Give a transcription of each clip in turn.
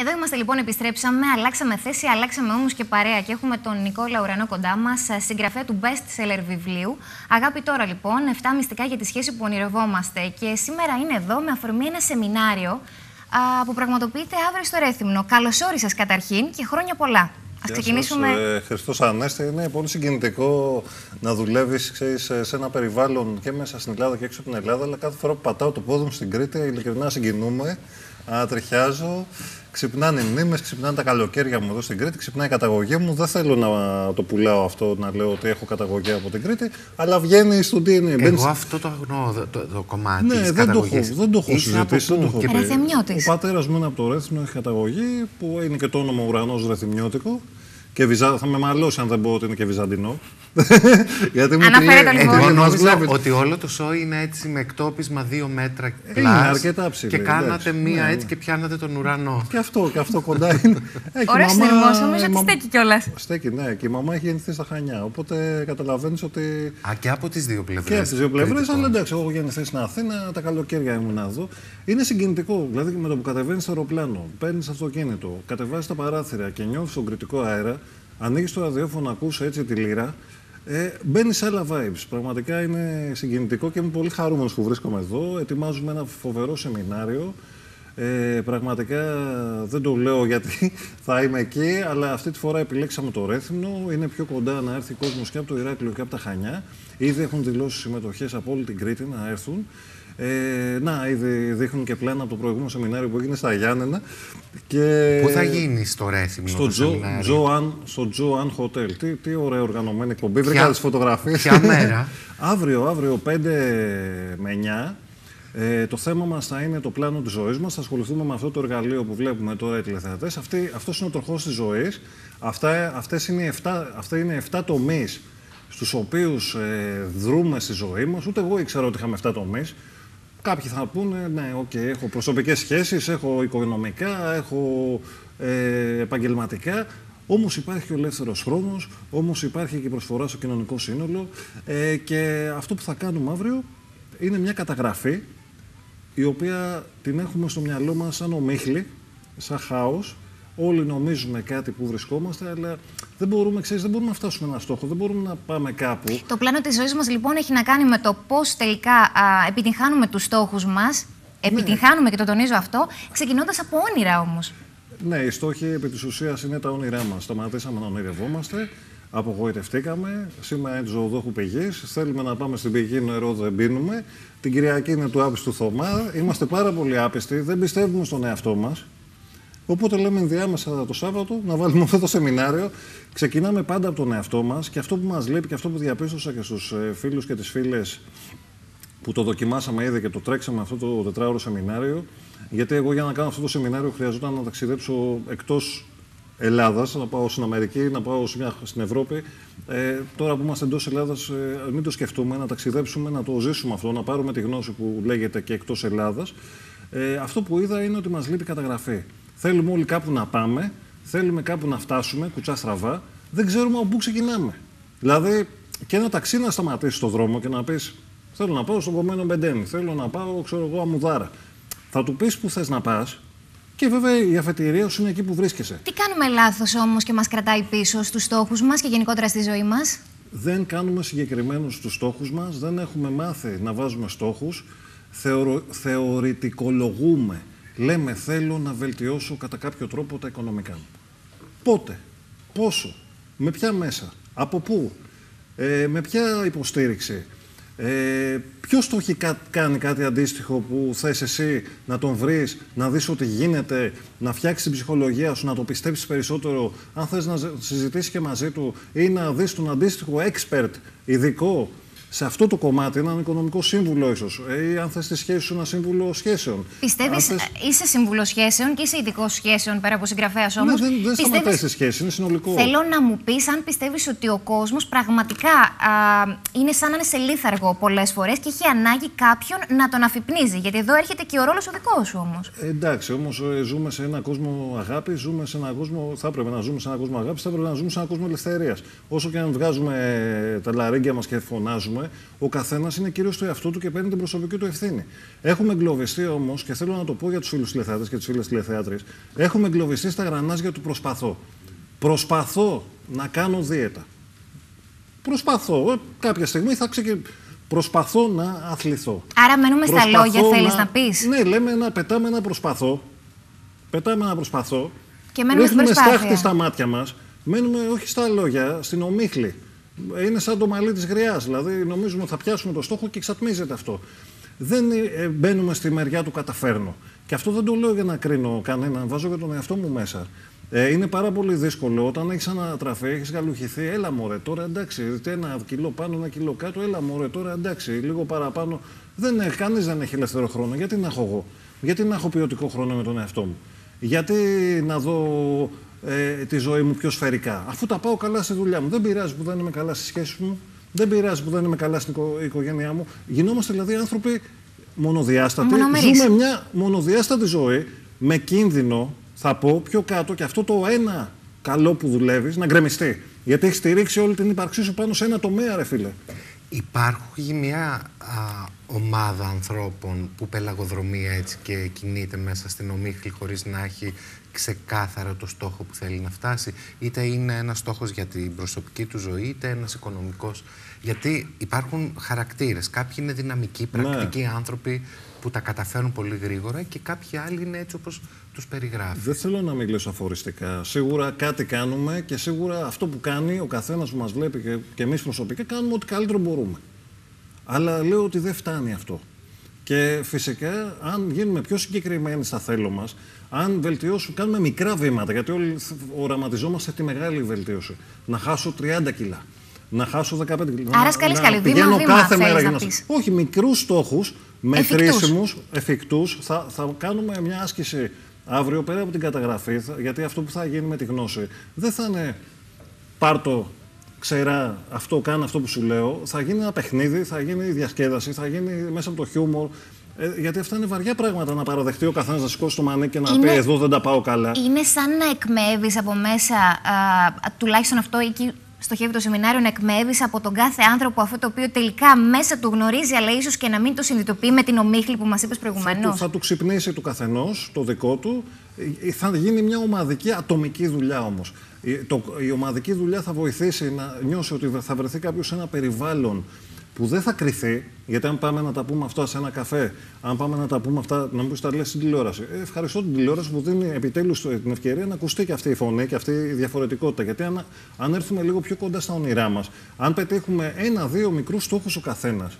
Εδώ είμαστε λοιπόν, επιστρέψαμε, αλλάξαμε θέση, αλλάξαμε όμως και παρέα και έχουμε τον Νικόλα Ουρανό κοντά μας, συγγραφέα του best seller βιβλίου. Αγάπη τώρα λοιπόν, 7 μυστικά για τη σχέση που ονειρευόμαστε. Και σήμερα είναι εδώ με αφορμή ένα σεμινάριο α, που πραγματοποιείται αύριο στο Ρέθυμνο. Καλώς όρισες καταρχήν και χρόνια πολλά. Α ξεκινήσουμε. Ε, Χριστός Ανέστη, είναι πολύ συγκινητικό να δουλεύεις σε ένα περιβάλλον και μέσα στην Ελλάδα και έξω από την Ελλάδα. Αλλά κάθε φορά που πατάω το πόδι μου στην Κρήτη, ειλικρινά συγκινούμε, ανατριχιάζω. Ξυπνάνε οι μνήμες, ξυπνάνε τα καλοκαίρια μου εδώ στην Κρήτη, ξυπνάει η καταγωγή μου. Δεν θέλω να το πουλάω αυτό, να λέω ότι έχω καταγωγή από την Κρήτη, αλλά βγαίνει στο DNA. Εγώ αυτό το αγνώ το, το, το κομμάτι ναι, της δεν το, καταγωγής. έχω, δεν το έχω Είσαι από συζητήσει. Δεν το πού; έχω Και πει. Ρεθεμιώτης. Ο πατέρας μου είναι από το Ρέθυμνο, έχει καταγωγή, που είναι και το όνομα ουρανός Ρεθυμιώτικο. Και βυζα... θα με μαλώσει αν δεν πω ότι είναι και βυζαντινό. Γιατί μου Αναφέρεται τη- λοιπόν. Εγώ γιατί μας νόμιζα βλέπει. ότι όλο το σόι είναι έτσι με εκτόπισμα δύο μέτρα Είναι κλάς αρκετά ψηλή, και κάνατε εντάξει. μία Ναι, έτσι ναι. και πιάνατε τον ουρανό. Και αυτό, και αυτό κοντά είναι. Ε, και η Ωραίος μαμά- συνειρμό, νομίζω η ότι μαμά- στέκει κιόλας. Στέκει, ναι. Και η μαμά έχει γεννηθεί στα Χανιά. Οπότε καταλαβαίνεις ότι. Α, και από τις δύο πλευρές. Και από τις δύο πλευρές, κριτικό. αλλά εντάξει, εγώ έχω γεννηθεί στην Αθήνα, τα καλοκαίρια ήμουν εδώ. Είναι συγκινητικό. Δηλαδή με το που κατεβαίνεις στο αεροπλάνο, παίρνεις αυτοκίνητο, κατεβάζεις τα παράθυρα και νιώθεις τον κριτικό αέρα, ανοίγεις το ραδιόφωνο, ακούς έτσι τη λύρα. Ε, Μπαίνει σε άλλα vibes. Πραγματικά είναι συγκινητικό και είμαι πολύ χαρούμενος που βρίσκομαι εδώ. Ετοιμάζουμε ένα φοβερό σεμινάριο. Ε, πραγματικά δεν το λέω γιατί θα είμαι εκεί, αλλά αυτή τη φορά επιλέξαμε το Ρέθυμνο. Είναι πιο κοντά να έρθει κόσμος και από το Ηράκλειο και από τα Χανιά. Ήδη έχουν δηλώσει συμμετοχές από όλη την Κρήτη να έρθουν. Ε, να, ήδη δείχνουν και πλάνα από το προηγούμενο σεμινάριο που έγινε στα Γιάννενα. Και Πού θα γίνεις στο Ρέθυμνο στο το Τζο, σεμινάριο; Τζοαν, στο Joan Hotel. Τι, τι ωραία οργανωμένη εκπομπή. Ποια- Βρήκα τι φωτογραφίες. ποια μέρα; αύριο, αύριο 5 με 9. Ε, το θέμα μας θα είναι το πλάνο της ζωής μας. Θα ασχοληθούμε με αυτό το εργαλείο που βλέπουμε τώρα οι τηλεθεατές. Αυτή, αυτός είναι ο τροχός της ζωής. Αυτά, αυτές είναι οι 7, αυτά είναι 7 τομείς στους οποίους ε, δρούμε στη ζωή μας. Ούτε εγώ ήξερα ότι είχαμε 7 τομείς. Κάποιοι θα πούνε, ναι, οκ, έχω προσωπικές σχέσεις, έχω οικονομικά, έχω ε, επαγγελματικά. Όμως υπάρχει και ο ελεύθερος χρόνος, όμως υπάρχει και η προσφορά στο κοινωνικό σύνολο ε, και αυτό που θα κάνουμε αύριο είναι μια καταγραφή η οποία την έχουμε στο μυαλό μας σαν ομίχλη, σαν χάος. Όλοι νομίζουμε κάτι που βρισκόμαστε, αλλά δεν μπορούμε, ξέρεις, δεν μπορούμε να φτάσουμε ένα στόχο, δεν μπορούμε να πάμε κάπου. Το πλάνο της ζωής μας λοιπόν έχει να κάνει με το πώς τελικά α, επιτυγχάνουμε τους στόχους μας. Επιτυγχάνουμε και το τονίζω αυτό, ξεκινώντας από όνειρα όμως. Ναι, οι στόχοι επί της ουσίας είναι τα όνειρά μας. Σταματήσαμε να ονειρευόμαστε, απογοητευτήκαμε. Σήμερα είναι του ζωοδόχου πηγής. Θέλουμε να πάμε στην πηγή, νερό δεν πίνουμε. Την Κυριακή είναι του άπιστου Θωμά. Είμαστε πάρα πολύ άπιστοι, δεν πιστεύουμε στον εαυτό μας. Οπότε λέμε ενδιάμεσα το Σάββατο να βάλουμε αυτό το σεμινάριο. Ξεκινάμε πάντα από τον εαυτό μας και αυτό που μας λείπει και αυτό που διαπίστωσα και στους ε, φίλους και τις φίλες που το δοκιμάσαμε ήδη και το τρέξαμε αυτό το τετράωρο σεμινάριο. Γιατί εγώ για να κάνω αυτό το σεμινάριο χρειαζόταν να ταξιδέψω εκτός Ελλάδας, να πάω στην Αμερική, να πάω σε μια, στην Ευρώπη. Ε, τώρα που είμαστε εντός Ελλάδας, ε, μην το σκεφτούμε, να ταξιδέψουμε, να το ζήσουμε αυτό, να πάρουμε τη γνώση που λέγεται και εκτός Ελλάδας. Ε, αυτό που είδα είναι ότι μας λείπει καταγραφή. Θέλουμε όλοι κάπου να πάμε, θέλουμε κάπου να φτάσουμε, κουτσά στραβά, δεν ξέρουμε από πού ξεκινάμε. Δηλαδή, και ένα ταξί να σταματήσει στο δρόμο και να πεις: Θέλω να πάω στον κομμένο Μπεντέμι, θέλω να πάω, ξέρω εγώ, Αμουδάρα. Θα του πεις που θες να πας και βέβαια η αφετηρία σου είναι εκεί που βρίσκεσαι. Τι κάνουμε λάθος όμως και μας κρατάει πίσω στους στόχους μας και γενικότερα στη ζωή μας; Δεν κάνουμε συγκεκριμένους τους στόχους μας, δεν έχουμε μάθει να βάζουμε στόχους, θεωρο, θεωρητικολογούμε. Λέμε θέλω να βελτιώσω κατά κάποιο τρόπο τα οικονομικά μου. Πότε, πόσο, με ποια μέσα, από πού, ε, με ποια υποστήριξη. Ε, ποιος το έχει κα- κάνει κάτι αντίστοιχο που θες εσύ να τον βρεις, να δεις ότι γίνεται, να φτιάξεις την ψυχολογία σου, να το πιστέψεις περισσότερο, αν θες να ζε- συζητήσεις και μαζί του ή να δεις τον αντίστοιχο expert, ειδικό, σε αυτό το κομμάτι, έναν οικονομικό σύμβουλο ίσως, ή αν θες τη σχέση σου, ένα σύμβουλο σχέσεων. Πιστεύεις, Αν θες- είσαι σύμβουλο σχέσεων και είσαι ειδικό σχέσεων πέρα από συγγραφέας όμως. Ναι, δεν, δεν σταματάει στη σχέση, είναι συνολικό. Θέλω να μου πεις αν πιστεύεις ότι ο κόσμος πραγματικά α, είναι σαν να είναι σε λίθαργο πολλές φορές και έχει ανάγκη κάποιον να τον αφυπνίζει. Γιατί εδώ έρχεται και ο ρόλος ο δικός σου όμως. Ε, εντάξει, όμως ζούμε σε έναν κόσμο αγάπη, ζούμε σε έναν κόσμο. Θα έπρεπε να ζούμε σε έναν κόσμο αγάπης, θα έπρεπε να ζούμε σε έναν κόσμο ελευθερίας. Όσο και αν βγάζουμε τα λαρίγκια μας και φωνάζουμε, ζούμε, ο καθένας είναι κύριος του εαυτού του και παίρνει την προσωπική του ευθύνη. Έχουμε εγκλωβιστεί όμως, και θέλω να το πω για τους φίλους τηλεθεάτες και τις φίλες τηλεθεάτρε, έχουμε εγκλωβιστεί στα γρανάζια του προσπαθώ. Προσπαθώ να κάνω δίαιτα. Προσπαθώ. Ε, κάποια στιγμή θα ξεκινήσω. Προσπαθώ να αθληθώ. Άρα μένουμε στα Προσπαθώ λόγια, θέλεις να πεις; Ναι, λέμε να πετάμε ένα προσπαθώ. Πετάμε ένα προσπαθώ. Και μένουμε στην Ρίχνουμε προσπάθεια. στάχτη στα μάτια μας. Μένουμε όχι στα λόγια, στην ομίχλη. Είναι σαν το μαλλί της γριάς. Δηλαδή, νομίζουμε ότι θα πιάσουμε το στόχο και εξατμίζεται αυτό. Δεν ε, μπαίνουμε στη μεριά του καταφέρνω. Και αυτό δεν το λέω για να κρίνω κανέναν, βάζω για τον εαυτό μου μέσα. Ε, είναι πάρα πολύ δύσκολο όταν έχεις ανατραφεί, έχεις γαλουχηθεί. Έλα μωρέ, τώρα εντάξει. Ένα κιλό πάνω, ένα κιλό κάτω. Έλα μωρέ, τώρα εντάξει. Λίγο παραπάνω. Δεν έχει, κανείς δεν έχει ελεύθερο χρόνο. Γιατί να έχω εγώ; Γιατί να έχω ποιοτικό χρόνο με τον εαυτό μου; Γιατί να δω ε, τη ζωή μου πιο σφαιρικά. Αφού τα πάω καλά στη δουλειά μου. Δεν πειράζει που δεν είμαι καλά στι σχέσει μου. Δεν πειράζει που δεν είμαι καλά στην οικο- οικογένειά μου. Γινόμαστε δηλαδή άνθρωποι μονοδιάστατοι. Μονομερείς. Ζούμε μια μονοδιάστατη ζωή με κίνδυνο, θα πω πιο κάτω, και αυτό το ένα καλό που δουλεύεις να γκρεμιστεί. Γιατί έχεις στηρίξει όλη την ύπαρξή σου πάνω σε ένα τομέα, ρε φίλε. Υπάρχει μια α, ομάδα ανθρώπων που πελαγοδρομεί έτσι και κινείται μέσα στην ομίχλη χωρίς να έχει ξεκάθαρα το στόχο που θέλει να φτάσει. Είτε είναι ένας στόχος για την προσωπική του ζωή, είτε ένας οικονομικός. Γιατί υπάρχουν χαρακτήρες. Κάποιοι είναι δυναμικοί, Ναι. πρακτικοί άνθρωποι που τα καταφέρουν πολύ γρήγορα και κάποιοι άλλοι είναι έτσι όπως τους περιγράφεις. Δεν θέλω να μιλήσω αφοριστικά. Σίγουρα κάτι κάνουμε και σίγουρα αυτό που κάνει ο καθένας που μας βλέπει και, και εμείς προσωπικά κάνουμε ό,τι καλύτερο μπορούμε. Αλλά λέω ότι δεν φτάνει αυτό. Και φυσικά, αν γίνουμε πιο συγκεκριμένοι στα θέλω μας, αν βελτιώσουμε, κάνουμε μικρά βήματα, γιατί όλοι οραματιζόμαστε τη μεγάλη βελτίωση. Να χάσω 30 κιλά. Να χάσω 15 κιλά. Άρα να- σκάλες να καλή. Βήμα, πηγαίνω βήμα κάθε θέλεις μέρα να για πεις. Όχι, μικρούς στόχους, Εφικτούς. μετρήσιμους, εφικτούς. Θα, θα κάνουμε μια άσκηση αύριο πέρα από την καταγραφή, θα- γιατί αυτό που θα γίνει με τη γνώση δεν θα είναι πάρτο ξερά αυτό, κάνε αυτό που σου λέω. Θα γίνει ένα παιχνίδι, θα γίνει διασκέδαση, θα γίνει μέσα από το χιούμορ. Ε, γιατί αυτά είναι βαριά πράγματα να παραδεχτεί ο καθένας να σηκώσει το μανίκι και να Είναι- πει: Εδώ δεν τα πάω καλά. Είναι σαν να εκμεύεις από μέσα, α, τουλάχιστον αυτό εκεί στοχεύει το σεμινάριο, να εκμεύεις από τον κάθε άνθρωπο αυτό το οποίο τελικά μέσα του γνωρίζει, αλλά ίσως και να μην το συνειδητοποιεί με την ομίχλη που μας είπες Θα προηγουμένως. του, θα του ξυπνήσει του καθενός, το δικό του. Ε, Θα γίνει μια ομαδική ατομική δουλειά όμως. Η, το- η ομαδική δουλειά θα βοηθήσει να νιώσει ότι θα βρεθεί κάποιος σε ένα περιβάλλον που δεν θα κρυθεί. Γιατί αν πάμε να τα πούμε αυτά σε ένα καφέ, αν πάμε να τα πούμε αυτά, να μου πεις τα λες στην τηλεόραση. Ε, ευχαριστώ την τηλεόραση που δίνει επιτέλους την ευκαιρία να ακουστεί και αυτή η φωνή και αυτή η διαφορετικότητα. Γιατί αν, αν έρθουμε λίγο πιο κοντά στα όνειρά μας, αν πετύχουμε ένα-δύο μικρούς στόχους ο καθένας,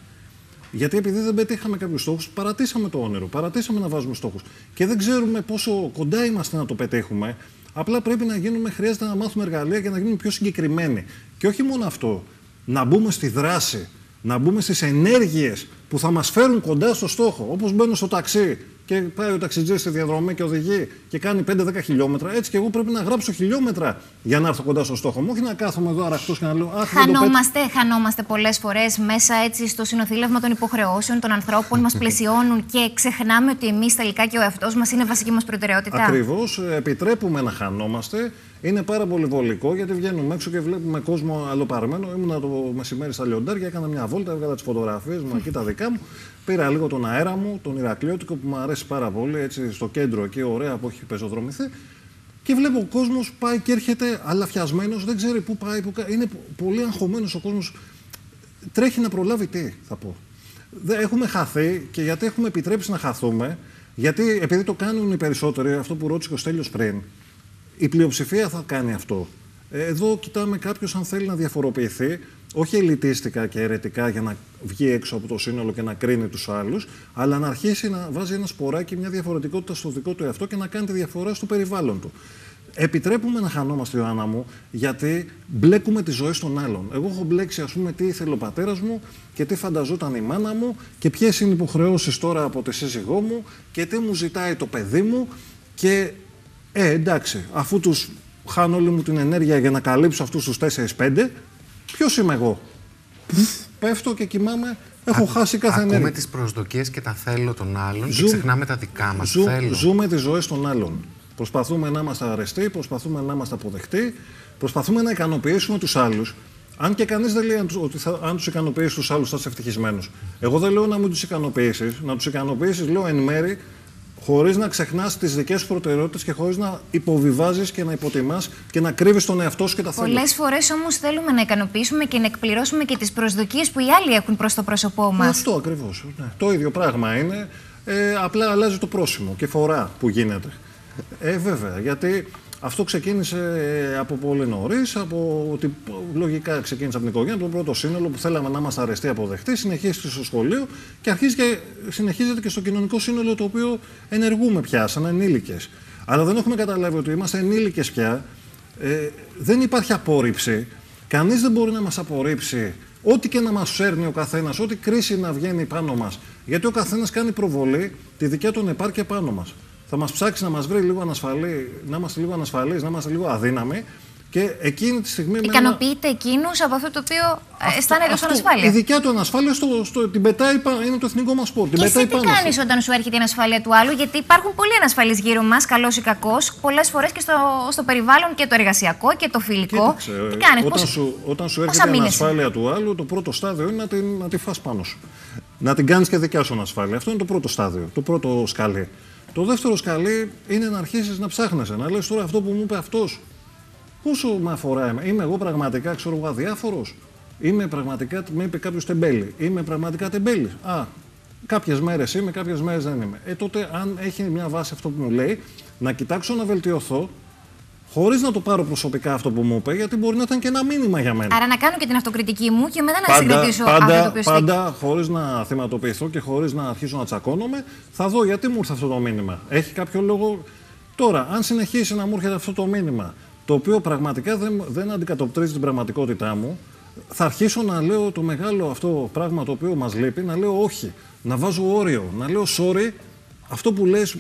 γιατί επειδή δεν πετύχαμε κάποιους στόχους, παρατήσαμε το όνειρο, παρατήσαμε να βάζουμε στόχους. Και δεν ξέρουμε πόσο κοντά είμαστε να το πετύχουμε. Απλά πρέπει να γίνουμε, χρειάζεται να μάθουμε εργαλεία για να γίνουμε πιο συγκεκριμένοι. Και όχι μόνο αυτό, να μπούμε στη δράση, να μπούμε στις ενέργειες που θα μας φέρουν κοντά στο στόχο. Όπως μπαίνω στο ταξί και πάει ο ταξιτζής στη διαδρομή και οδηγεί και κάνει 5-10 χιλιόμετρα. Έτσι και εγώ πρέπει να γράψω χιλιόμετρα για να έρθω κοντά στο στόχο μου. Όχι να κάθομαι εδώ αραχτό και να λέω Αχ, δεν το πέτυχα». Χανόμαστε, χανόμαστε πολλές φορές μέσα έτσι στο συνοθήλευμα των υποχρεώσεων των ανθρώπων, μας πλαισιώνουν και ξεχνάμε ότι εμείς τελικά και ο εαυτός μας είναι βασική μας προτεραιότητα. Ακριβώς. Επιτρέπουμε να χανόμαστε. Είναι πάρα πολύ βολικό γιατί βγαίνουμε έξω και βλέπουμε κόσμο αλλοπαρμένο. Ήμουνα το μεσημέρι στα λιοντάρια, έκανα μια βόλτα, έβγαλα τις φωτογραφίες μου εκεί τα δικά μου. Πήρα λίγο τον αέρα μου, τον Ηρακλειώτικο που μου αρέσει πάρα πολύ, έτσι στο κέντρο εκεί, ωραία που έχει πεζοδρομηθεί. Και βλέπω ο κόσμος πάει και έρχεται αλαφιασμένος, δεν ξέρει πού πάει. Πού... κα- Είναι πο- πολύ αγχωμένος ο κόσμος. Τρέχει να προλάβει τι, θα πω. Δεν έχουμε χαθεί και γιατί έχουμε επιτρέψει να χαθούμε, γιατί επειδή το κάνουν οι περισσότεροι, αυτό που ρώτησε και ο Στέλιος πριν, η πλειοψηφία θα κάνει αυτό. Ε, Εδώ κοιτάμε κάποιος αν θέλει να διαφοροποιηθεί, όχι ελιτίστικα και αιρετικά για να βγει έξω από το σύνολο και να κρίνει τους άλλους, αλλά να αρχίσει να βάζει ένα σποράκι, μια διαφορετικότητα στο δικό του εαυτό και να κάνει τη διαφορά στο περιβάλλον του. Επιτρέπουμε να χανόμαστε, Ιωάννα μου, γιατί μπλέκουμε τη ζωή των άλλων. Εγώ έχω μπλέξει, ας πούμε, τι ήθελε ο πατέρας μου και τι φανταζόταν η μάνα μου και ποιες είναι οι υποχρεώσεις τώρα από τη σύζυγό μου και τι μου ζητάει το παιδί μου. Και ε, εντάξει, αφού τους χάνω όλη μου την ενέργεια για να καλύψω αυτούς τους 4-5, ποιος είμαι εγώ; Πέφτω και κοιμάμαι, έχω χάσει κάθε Ακούμε ενέργεια. τις προσδοκίες και τα θέλω των άλλων Ζου- και ξεχνάμε τα δικά μας Ζου- θέλω. ζούμε τις ζωές των άλλων. Προσπαθούμε να είμαστε αρεστοί, προσπαθούμε να είμαστε αποδεκτοί, προσπαθούμε να ικανοποιήσουμε τους άλλους. Αν και κανείς δεν λέει αν τους- ότι θα, αν τους ικανοποιήσει τους άλλους θα είσαι ευτυχισμένος. Εγώ δεν λέω να μην τους ικανοποιήσεις. Να τους ικανοποιήσεις, λέω εν μέρη, χωρίς να ξεχνάς τις δικές σου προτεραιότητες και χωρίς να υποβιβάζεις και να υποτιμάς και να κρύβεις τον εαυτό σου και τα θέλεις. Πολλές φορές όμως θέλουμε να ικανοποιήσουμε και να εκπληρώσουμε και τις προσδοκίες που οι άλλοι έχουν προς το πρόσωπό μας. Αυτό ακριβώς. Ναι. Το ίδιο πράγμα είναι. Ε, απλά αλλάζει το πρόσημο και φορά που γίνεται. Ε, βέβαια, γιατί αυτό ξεκίνησε ε, από πολύ νωρίς. Από ότι λογικά ξεκίνησε από την οικογένεια, από το πρώτο σύνολο που θέλαμε να είμαστε αρεστοί αποδεχτοί. Συνεχίζεται στο σχολείο και αρχίζει και συνεχίζεται και στο κοινωνικό σύνολο το οποίο ενεργούμε πια, σαν ενήλικες. Αλλά δεν έχουμε καταλάβει ότι είμαστε ενήλικες πια. Ε, δεν υπάρχει απόρριψη. Κανείς δεν μπορεί να μας απορρίψει ό,τι και να μας φέρνει ο καθένας, ό,τι κρίση να βγαίνει πάνω μας. Γιατί ο καθένας κάνει προβολή τη δικιά του επάρκεια πάνω μας. Θα μας ψάξει να μας βρει λίγο ανασφαλή, να είμαστε λίγο ανασφαλείς, να είμαστε λίγο αδύναμοι και εκείνη τη στιγμή. με ένα- Ικανοποιείται εκείνου από αυτό το οποίο ε, αισθάνεται ως αυτό, ανασφάλεια. Η δικιά του ανασφάλεια στο, στο, την πετάει, πα- είναι το εθνικό μας σπορ. Την Και εσύ πετάει τι πάνω. κάνεις σου. όταν σου έρχεται η ανασφάλεια του άλλου, γιατί υπάρχουν πολλοί ανασφαλείς γύρω μας, καλός ή κακός, πολλές φορές και στο, στο περιβάλλον και το εργασιακό και το φιλικό. Κοίταξε, τι ε, κάνεις, όταν, πώς... σου, όταν σου πώς έρχεται η αμήνεσαι; ανασφάλεια του άλλου, το πρώτο στάδιο είναι να, την, να τη φας πάνω σου. Να την κάνεις και δικιά σου ανασφάλεια. Αυτό είναι το πρώτο στάδιο, το πρώτο σκαλί. Το δεύτερο σκαλί είναι να αρχίσεις να ψάχνεσαι, να λες τώρα αυτό που μου είπε αυτός. Πόσο με αφορά εμένα; Είμαι εγώ πραγματικά, ξέρω εγώ, αδιάφορος; Είμαι πραγματικά, με είπε κάποιος τεμπέλη. Είμαι πραγματικά τεμπέλης; Α, κάποιες μέρες είμαι, κάποιες μέρες δεν είμαι. Ε, τότε, αν έχει μια βάση αυτό που μου λέει, να κοιτάξω να βελτιωθώ, χωρίς να το πάρω προσωπικά αυτό που μου είπε, γιατί μπορεί να ήταν και ένα μήνυμα για μένα. Άρα να κάνω και την αυτοκριτική μου και μετά να Πάντα, συγκριτήσω αυτό το πάντα, οποίο στέκει. πάντα χωρίς να θυματοποιηθώ και χωρίς να αρχίσω να τσακώνομαι, θα δω γιατί μου ήρθε αυτό το μήνυμα. Έχει κάποιο λόγο; Τώρα, αν συνεχίσει να μου έρχεται αυτό το μήνυμα, το οποίο πραγματικά δεν, δεν αντικατοπτρίζει την πραγματικότητά μου, θα αρχίσω να λέω το μεγάλο αυτό πράγμα το οποίο μας λείπει, να λέω όχι, να βάζω όριο, να λέω sorry, αυτό που λες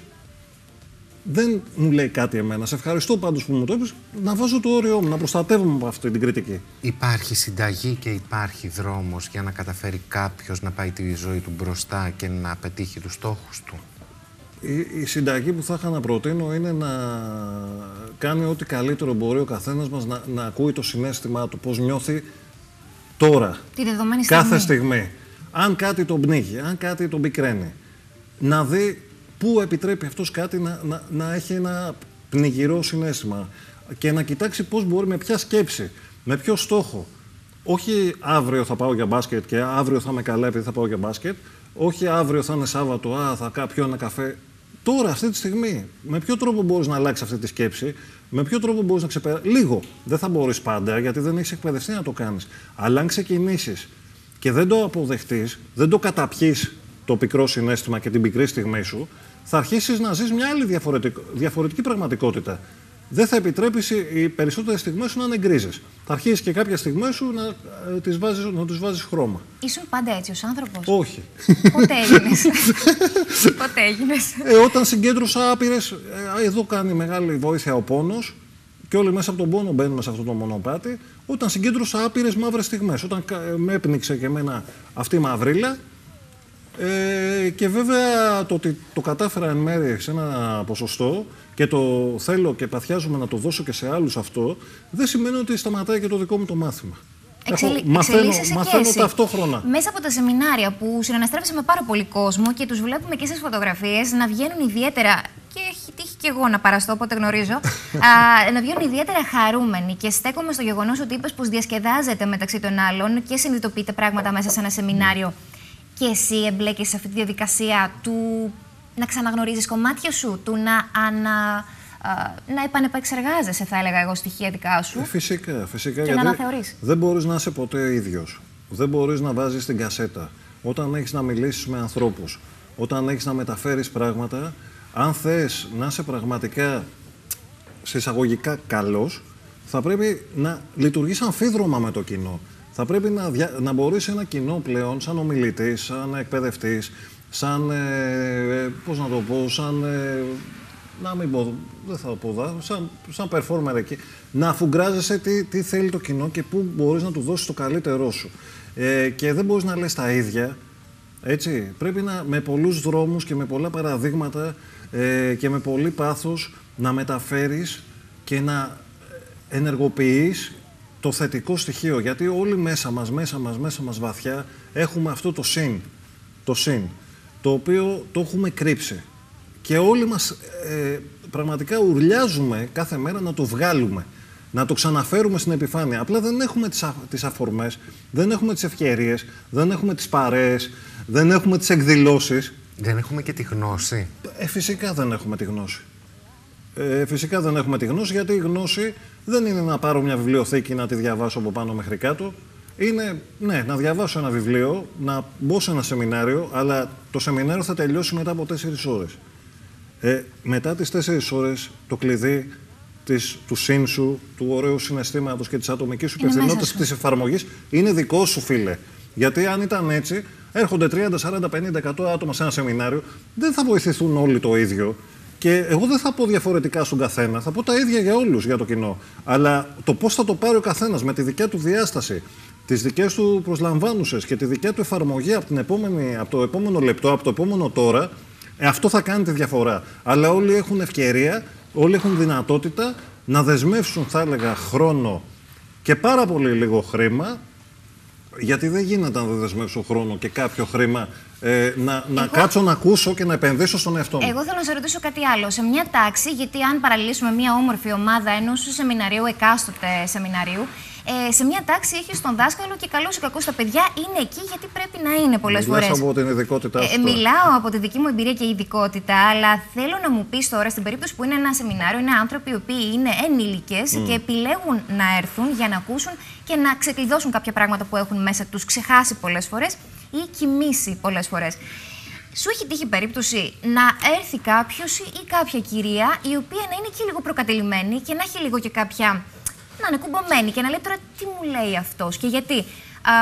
δεν μου λέει κάτι εμένα. Σε ευχαριστώ πάντως που μου το είπες, να βάζω το όριό μου, να προστατεύομαι από αυτή την κριτική. Υπάρχει συνταγή και υπάρχει δρόμος για να καταφέρει κάποιος να πάει τη ζωή του μπροστά και να πετύχει τους στόχους του; Η, η συνταγή που θα είχα να προτείνω είναι να κάνει ό,τι καλύτερο μπορεί ο καθένας μας να, να ακούει το συνέστημά του, πώς νιώθει τώρα, Τη δεδομένη στιγμή. κάθε στιγμή. Αν κάτι τον πνίγει, αν κάτι τον πικραίνει, να δει πού επιτρέπει αυτός κάτι να, να, να έχει ένα πνιγυρό συνέστημα και να κοιτάξει πώς μπορεί, με ποια σκέψη, με ποιο στόχο. Όχι αύριο θα πάω για μπάσκετ και αύριο θα είμαι καλά επειδή θα πάω για μπάσκετ. Όχι αύριο θα είναι Σάββατο, α, θα κα- πιω ένα καφέ. Τώρα, αυτή τη στιγμή, με ποιο τρόπο μπορείς να αλλάξεις αυτή τη σκέψη, με ποιο τρόπο μπορείς να ξεπεράσει. Λίγο. Δεν θα μπορείς πάντα, γιατί δεν έχεις εκπαιδευτεί να το κάνεις. Αλλά αν ξεκινήσεις και δεν το αποδεχτείς, δεν το καταπιείς το πικρό συνέστημα και την πικρή στιγμή σου, θα αρχίσεις να ζεις μια άλλη διαφορετικ- διαφορετική πραγματικότητα. Δεν θα επιτρέπεις οι περισσότερες στιγμές σου να είναι γκρίζες. Θα αρχίσεις και κάποια στιγμές σου να, ε, τις βάζεις, να τους βάζεις χρώμα. Ήσουν πάντα έτσι ως άνθρωπος; Όχι. Πότε έγινες; Πότε έγινες; Ε, όταν συγκέντρωσα άπειρες. εδώ κάνει μεγάλη βοήθεια ο πόνος και όλοι μέσα από τον πόνο μπαίνουμε σε αυτό το μονοπάτι. Όταν συγκέντρωσα άπειρες μαύρες στιγμές. Όταν κα- ε, με έπνιξε και εμένα αυτή η μαυρίλα. Ε, και βέβαια το ότι το κατάφερα εν μέρει σε ένα ποσοστό και το θέλω και παθιάζομαι να το δώσω και σε άλλους αυτό, δεν σημαίνει ότι σταματάει και το δικό μου το μάθημα. Εξελι... Έχω- μαθαίνω εξελίσσεσαι μαθαίνω και εσύ. ταυτόχρονα. Μέσα από τα σεμινάρια που συναναστρέφεσαι με πάρα πολύ κόσμο και τους βλέπουμε και στις φωτογραφίες να βγαίνουν ιδιαίτερα. Και έχει τύχει και εγώ να παραστώ, οπότε γνωρίζω. α, να βγαίνουν ιδιαίτερα χαρούμενοι. Και στέκομαι στο γεγονός ότι είπες πως διασκεδάζετε μεταξύ των άλλων και συνειδητοποιείτε πράγματα μέσα σε ένα σεμινάριο. Και εσύ εμπλέκεσαι σε αυτή τη διαδικασία του να ξαναγνωρίζεις κομμάτια σου, του να ανα. α, να επανεπεξεργάζεσαι, θα έλεγα εγώ, στοιχεία δικά σου. Ε, Φυσικά, φυσικά. Και να αναθεωρείς. δεν μπορείς να είσαι ποτέ ίδιος. Δεν μπορείς να βάζεις την κασέτα. Όταν έχεις να μιλήσεις με ανθρώπους, όταν έχεις να μεταφέρεις πράγματα, αν θες να είσαι πραγματικά σε εισαγωγικά καλός, θα πρέπει να λειτουργείς αμφίδρομα με το κοινό. Θα πρέπει να, δια... να μπορείς ένα κοινό πλέον, σαν ομιλητής, σαν εκπαιδευτής, σαν, ε, ε, πώς να το πω, σαν, ε, να μην πω, δεν θα πω, δα- σαν, σαν performer εκεί, να αφουγκράζεσαι τι, τι θέλει το κοινό και πού μπορείς να του δώσεις το καλύτερό σου. Ε, και δεν μπορείς να λες τα ίδια, έτσι, πρέπει να, με πολλούς δρόμους και με πολλά παραδείγματα ε, και με πολύ πάθος να μεταφέρεις και να ενεργοποιείς το θετικό στοιχείο. Γιατί όλοι μέσα μας, μέσα μας, μέσα μας βαθιά έχουμε αυτό το συν. Το συν. Το οποίο το έχουμε κρύψει. Και όλοι μας ε, πραγματικά ουρλιάζουμε κάθε μέρα να το βγάλουμε. Να το ξαναφέρουμε στην επιφάνεια. Απλά δεν έχουμε τις, α, τις αφορμές, δεν έχουμε τις ευκαιρίες, δεν έχουμε τις παρέες, δεν έχουμε τις εκδηλώσεις. Δεν έχουμε και τη γνώση. Ε, φυσικά δεν έχουμε τη γνώση. Ε, φυσικά δεν έχουμε τη γνώση, γιατί η γνώση δεν είναι να πάρω μια βιβλιοθήκη να τη διαβάσω από πάνω μέχρι κάτω. Είναι, ναι, να διαβάσω ένα βιβλίο, να μπω σε ένα σεμινάριο, αλλά το σεμινάριο θα τελειώσει μετά από τέσσερις ώρες. Ε, μετά τις τέσσερις ώρες, το κλειδί της, του σύνσου, του ωραίου συναισθήματος και της ατομικής σου Είναι μέσα υπευθυνότητας σου. της εφαρμογής είναι δικό σου, φίλε. Γιατί αν ήταν έτσι, έρχονται 30, 40, 50, 100 άτομα σε ένα σεμινάριο, δεν θα βοηθηθούν όλοι το ίδιο. Και εγώ δεν θα πω διαφορετικά στον καθένα, θα πω τα ίδια για όλους, για το κοινό. Αλλά το πώς θα το πάρει ο καθένας με τη δικιά του διάσταση, τις δικές του προσλαμβάνουσες και τη δικιά του εφαρμογή από, την επόμενη, από το επόμενο λεπτό, από το επόμενο τώρα, ε, αυτό θα κάνει τη διαφορά. Αλλά όλοι έχουν ευκαιρία, όλοι έχουν δυνατότητα να δεσμεύσουν, θα έλεγα, χρόνο και πάρα πολύ λίγο χρήμα γιατί δεν γίνεται να δεν δεσμεύσω χρόνο και κάποιο χρήμα ε, να, να Εγώ- κάτσω να ακούσω και να επενδύσω στον εαυτό μου. Εγώ θέλω να σε ρωτήσω κάτι άλλο. Σε μια τάξη, γιατί αν παραλύσουμε μια όμορφη ομάδα ενός σεμιναρίου, εκάστοτε σεμιναρίου, ε, σε μια τάξη έχει τον δάσκαλο και καλό ή κακός τα παιδιά είναι εκεί γιατί πρέπει να είναι πολλές Μιλάς φορές. από την ειδικότητά σου. Ε, τώρα. μιλάω από τη δική μου εμπειρία και ειδικότητα, αλλά θέλω να μου πεις τώρα, στην περίπτωση που είναι ένα σεμινάριο, είναι άνθρωποι οι οποίοι είναι ενήλικες και επιλέγουν να έρθουν για να ακούσουν και να ξεκλειδώσουν κάποια πράγματα που έχουν μέσα τους ξεχάσει πολλές φορές ή κοιμήσει πολλές φορές. Σου έχει τύχει περίπτωση να έρθει κάποιος ή κάποια κυρία η οποία να είναι και λίγο προκατελημένη και να έχει λίγο και κάποια. Να είναι κουμπωμένη και να λέει τώρα τι μου λέει αυτός και γιατί; Α,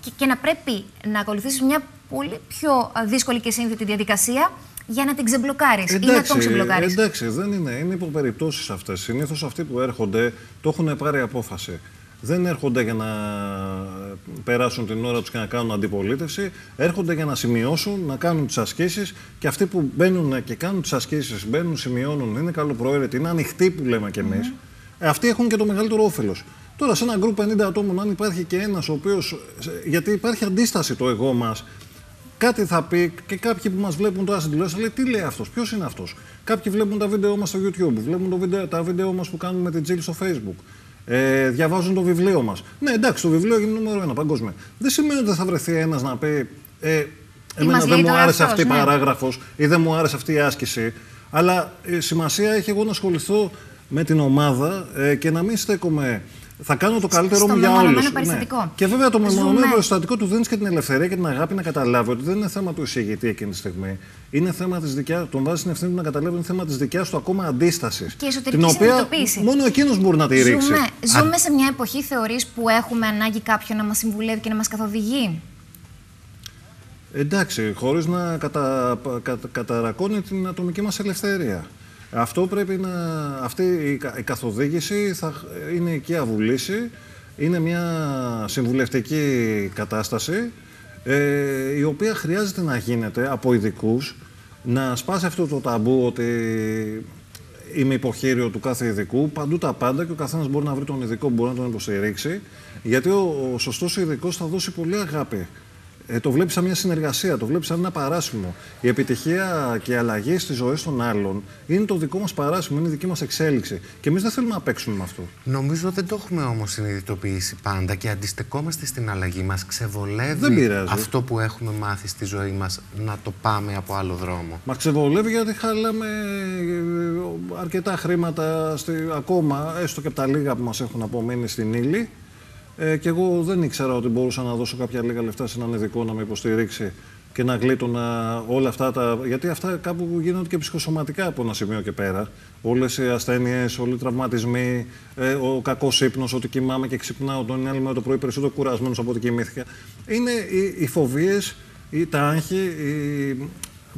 και, και να πρέπει να ακολουθήσεις μια πολύ πιο α, δύσκολη και σύνθετη διαδικασία για να την ξεμπλοκάρεις ή να τον ξεμπλοκάρεις. εντάξει, δεν είναι. Είναι υποπεριπτώσεις αυτές. Συνήθως αυτοί που έρχονται το έχουν πάρει απόφαση. Δεν έρχονται για να περάσουν την ώρα τους και να κάνουν αντιπολίτευση. Έρχονται για να σημειώσουν, να κάνουν τις ασκήσεις. Και αυτοί που μπαίνουν και κάνουν τις ασκήσεις, μπαίνουν, σημειώνουν, είναι καλοπροαίρετοι, είναι ανοιχτοί που λέμε κι εμείς. Ε, αυτοί έχουν και το μεγαλύτερο όφελος. Τώρα, σε ένα γκρουπ 50 ατόμων, αν υπάρχει και ένας ο οποίος. Γιατί υπάρχει αντίσταση το εγώ μας Κάτι θα πει και κάποιοι που μας βλέπουν τώρα στην τηλεόραση λέει τι λέει αυτός, ποιος είναι αυτός. Κάποιοι βλέπουν τα βίντεο μας στο YouTube, βλέπουν το βίντεο, τα βίντεο μας που κάνουμε με την Τζίλ στο Facebook. Ε, διαβάζουν το βιβλίο μας. Ναι, εντάξει, το βιβλίο έγινε νούμερο ένα παγκόσμια. Δεν σημαίνει ότι δεν θα βρεθεί ένας να πει. Ε, εμένα μας δεν λέει μου τώρα άρεσε αυτός, αυτή η ναι. παράγραφος ή δεν μου άρεσε αυτή η άσκηση. Αλλά ε, σημασία έχει εγώ να ασχοληθώ με την ομάδα ε, και να μην στέκομαι. Θα κάνω το καλύτερο στο μου για όλους. μεμονωμένο περιστατικό. Και βέβαια το μεμονωμένο Ζούμε. περιστατικό του δίνεις και την ελευθερία και την αγάπη να καταλάβει ότι δεν είναι θέμα του εισηγητή εκείνη τη στιγμή. Είναι θέμα της δικιά τον βάζει την ευθύνη του να καταλάβει είναι θέμα της δικιάς του ακόμα αντίστασης. Και εσωτερικής Την οποία συνειδητοποίηση. μόνο εκείνος μπορεί να τη ρίξει. Ζούμε, ζούμε σε μια εποχή, θεωρείς, που έχουμε ανάγκη κάποιον να μας συμβουλεύει και να μας καθοδηγεί; Εντάξει, χωρίς να κατα, κατα, καταρακώνει την ατομική μας ελευθερία. Αυτό πρέπει να... Αυτή η, κα- η καθοδήγηση θα είναι οικία βουλήση, είναι μια συμβουλευτική κατάσταση, ε, η οποία χρειάζεται να γίνεται από ειδικούς, να σπάσει αυτό το ταμπού ότι είμαι υποχείριο του κάθε ειδικού, παντού τα πάντα και ο καθένας μπορεί να βρει τον ειδικό που μπορεί να τον υποστηρίξει. Γιατί ο, ο σωστός ειδικός θα δώσει πολύ αγάπη. Ε, το βλέπεις σαν μια συνεργασία, το βλέπεις σαν ένα παράσημο. Η επιτυχία και η αλλαγή στι ζωέ των άλλων είναι το δικό μας παράσημο, είναι η δική μας εξέλιξη. Και εμείς δεν θέλουμε να παίξουμε με αυτό. Νομίζω δεν το έχουμε όμως συνειδητοποιήσει πάντα και αντιστεκόμαστε στην αλλαγή μας. Δεν Ξεβολεύει πειράζει. αυτό που έχουμε μάθει στη ζωή μας να το πάμε από άλλο δρόμο. Μα ξεβολεύει γιατί χάλαμε ε, αρκετά χρήματα στη, ακόμα, έστω και από τα λίγα που μας έχουν απομείνει στην ύλη. Ε, και εγώ δεν ήξερα ότι μπορούσα να δώσω κάποια λίγα λεφτά σε έναν ειδικό να με υποστηρίξει και να γλίτωνα όλα αυτά τα. Γιατί αυτά κάπου γίνονται και ψυχοσωματικά από ένα σημείο και πέρα. Όλες οι ασθένειες, όλοι οι τραυματισμοί, ε, ο κακός ύπνος, ότι κοιμάμαι και ξυπνάω τον άλλη μέρα το πρωί περισσότερο κουρασμένος από ό,τι κοιμήθηκα. Είναι οι, οι φοβίες, τα άγχη οι-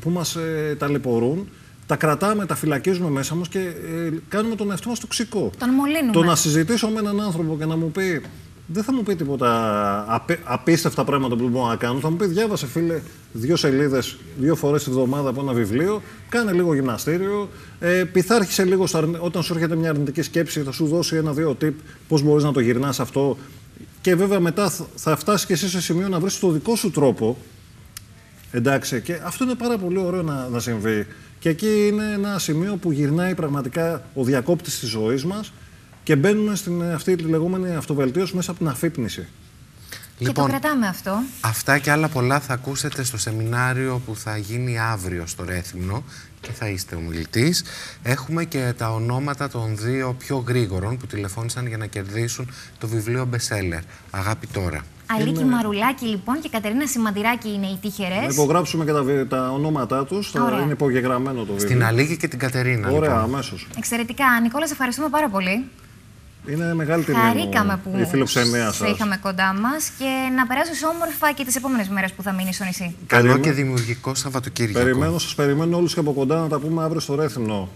που μας ε, ταλαιπωρούν. Τα κρατάμε, τα φυλακίζουμε μέσα μας και ε, κάνουμε τον εαυτό μας τοξικό. Τον μολύνουμε. Το να συζητήσω με έναν άνθρωπο και να μου πει δεν θα μου πει τίποτα απε, απίστευτα πράγματα που μπορώ να κάνω. Θα μου πει: Διάβασε, φίλε, δύο σελίδες, δύο φορές τη βδομάδα από ένα βιβλίο, κάνε λίγο γυμναστήριο. Ε, πειθάρχησε λίγο στα, όταν σου έρχεται μια αρνητική σκέψη, θα σου δώσει ένα-δύο tip πώς μπορείς να το γυρνάς αυτό. Και βέβαια μετά θα φτάσεις και εσύ σε σημείο να βρεις το δικό σου τρόπο. Εντάξει, και αυτό είναι πάρα πολύ ωραίο να, να συμβεί. Και εκεί είναι ένα σημείο που γυρνάει πραγματικά ο διακόπτης της ζωής μας και μπαίνουν στην αυτή τη λεγόμενη αυτοβελτίωση μέσα από την αφύπνιση. και το κρατάμε αυτό. Αυτά και άλλα πολλά θα ακούσετε στο σεμινάριο που θα γίνει αύριο στο Ρέθυμνο και θα είστε ομιλητής. Έχουμε και τα ονόματα των δύο πιο γρήγορων που τηλεφώνησαν για να κερδίσουν το βιβλίο bestseller. Αγάπη τώρα. Αλίκη είναι... Μαρουλάκη λοιπόν και Κατερίνα Σημαντηράκη είναι οι τυχερές. Να υπογράψουμε και τα, τα ονόματά τους. Θα είναι υπογεγραμμένο το βιβλίο. Στην Αλίκη και την Κατερίνα. Ωραία, λοιπόν. αμέσως. Εξαιρετικά. Νικόλα, σε ευχαριστούμε πάρα πολύ. Είναι μεγάλη τιμή Χαρήκαμε που η φιλοξενία σας είχαμε κοντά μας και να περάσεις όμορφα και τις επόμενες μέρες που θα μείνεις στο νησί. Καλό και δημιουργικό Σαββατοκύριακο. Περιμένω, σας περιμένω όλους και από κοντά να τα πούμε αύριο στο Ρέθυμνο.